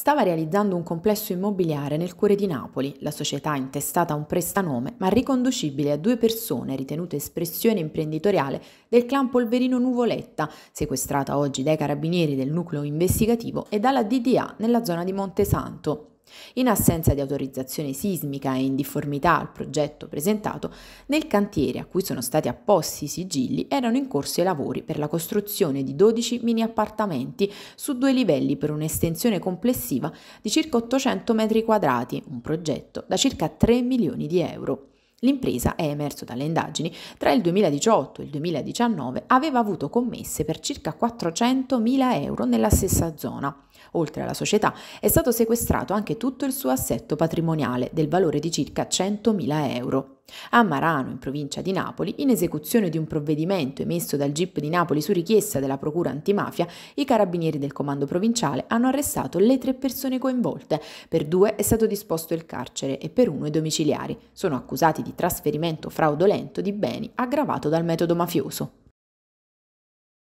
Stava realizzando un complesso immobiliare nel cuore di Napoli, la società intestata a un prestanome ma riconducibile a due persone ritenute espressione imprenditoriale del clan Polverino Nuvoletta, sequestrata oggi dai carabinieri del nucleo investigativo e dalla DDA nella zona di Montesanto. In assenza di autorizzazione sismica e in difformità al progetto presentato, nel cantiere a cui sono stati apposti i sigilli erano in corso i lavori per la costruzione di 12 mini appartamenti su due livelli per un'estensione complessiva di circa 800 metri quadrati, un progetto da circa 3 milioni di euro. L'impresa, è emerso dalle indagini, tra il 2018 e il 2019 aveva avuto commesse per circa 400.000 euro nella stessa zona. Oltre alla società è stato sequestrato anche tutto il suo assetto patrimoniale del valore di circa 100.000 euro. A Marano, in provincia di Napoli, in esecuzione di un provvedimento emesso dal GIP di Napoli su richiesta della Procura antimafia, i carabinieri del comando provinciale hanno arrestato le tre persone coinvolte. Per due è stato disposto il carcere e per uno i domiciliari. Sono accusati di trasferimento fraudolento di beni aggravato dal metodo mafioso.